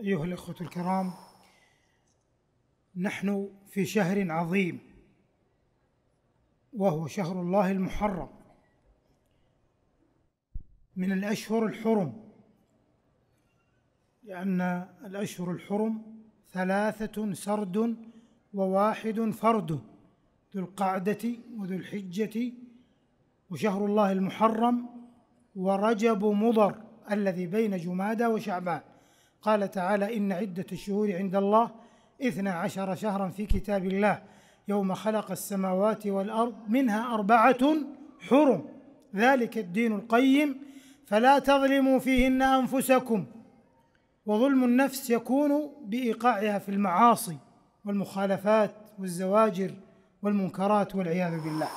أيها الأخوة الكرام نحن في شهر عظيم وهو شهر الله المحرم. من الأشهر الحرم لأن الأشهر الحرم ثلاثة سرد وواحد فرد ذو القعدة وذو الحجة وشهر الله المحرم ورجب مضر الذي بين جمادى وشعبان. قال تعالى إن عدة الشهور عند الله إثنا عشر شهرا في كتاب الله يوم خلق السماوات والأرض منها أربعة حرم. ذلك الدين القيم. فلا تظلموا فيهن أنفسكم. وظلم النفس يكون بإيقاعها في المعاصي والمخالفات والزواجر والمنكرات والعياذ بالله.